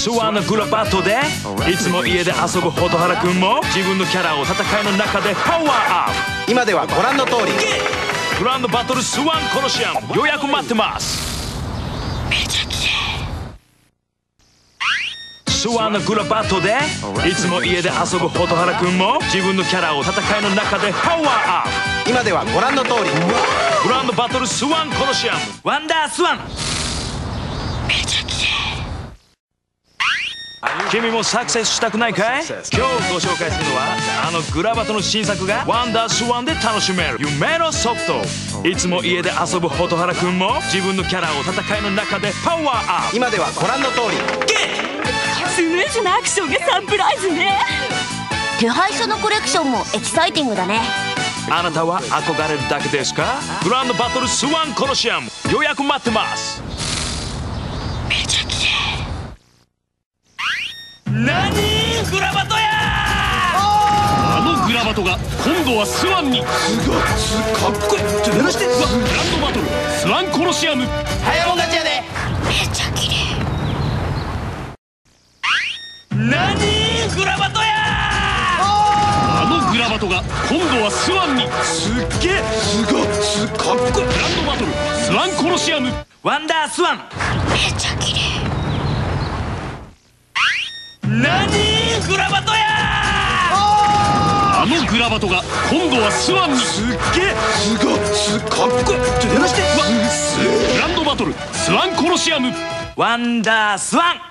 スワンのグラバットでいつも家で遊ぶ蛍原君も自分のキャラを戦いの中でパワーアップ。今ではご覧の通り。グランドバトルスワンコロシアム予約待ってます。スワンのグラバットでいつも家で遊ぶ蛍原君も自分のキャラを戦いの中でパワーアッ今ではご覧の通り。プグランドバトルスワンコロシアムワンダースワン君もサクセスしたくないかい？今日ご紹介するのはあのグラバトの新作がワンダースワンで楽しめる。夢のソフト。いつも家で遊ぶ蛍原君も自分のキャラを戦いの中でパワーアップ。今ではご覧の通り。スムーズなアクションがサプライズね。手配書のコレクションもエキサイティングだね。あなたは憧れるだけですか？グランドバトルスワンコロシアム。予約待ってます。何が今度はスワンに。すごいすかっこいい。ちょ濡らして。グランドバトル。スワンコロシアム。早もん勝ちやで。何?グラバトや!あのグラバトが今度はスワンに。すっげえすごいすかっこいい。グランドバトル。スワンコロシアム。ワンダースワン。何ラバトが今度はスワンに。すっげえ。すごい。すかっこいい。ちょ濡らして。グランドバトル。スワンコロシアム。ワンダースワン